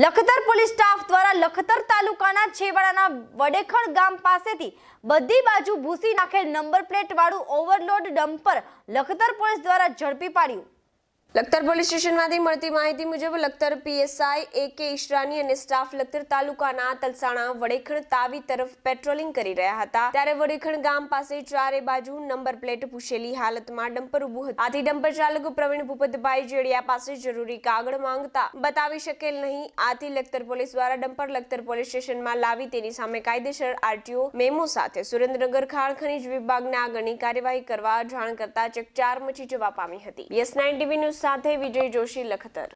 Lakhtar police staff દ્વારા લખતર તાલુકાના છેવાડાના વડેખણ ગામ પાસેથી બધી બાજુ ભૂસી નાખેલ નંબર પ્લેટ વાળું ઓવરલોડ ડમ્પર લખતર પોલીસ દ્વારા ઝડપી પાડ્યું. લખતર પોલીસ સ્ટેશનમાંથી મળતી માહિતી મુજબ લખતર પીએસઆઈ એ કે ઈશરાની અને સ્ટાફ લખતર તાલુકાના તલસાણા વડેખણ તાવી તરફ પેટ્રોલિંગ કરી રહ્યા હતા. ત્યારે વડેખણ ગામ પાસે ચારે બાજુ નંબર પ્લેટ પૂછેલી હાલતમાં ડમ્પર ઉભું હતું. આથી ડમ્પર ચાલક પ્રવીણ ભૂપતભાઈ જેડિયા પાસે જરૂરી કાગળ માંગતા બતાવી શકેલ નહીં. આથી લખતર પોલીસ દ્વારા ડમ્પર લખતર પોલીસ સ્ટેશનમાં લાવી તેની સામે કાયદેસર આરટીઓ મેમો સાથે સુરેન્દ્રનગર ખાણ ખનીજ વિભાગને આગળની કાર્યવાહી કરવા જાણ કરતા ચકચાર મચી જવા પામી હતી. બીએસ નાઇન ટીવી ન્યૂઝ સાથે વિજય જોશી લખતર.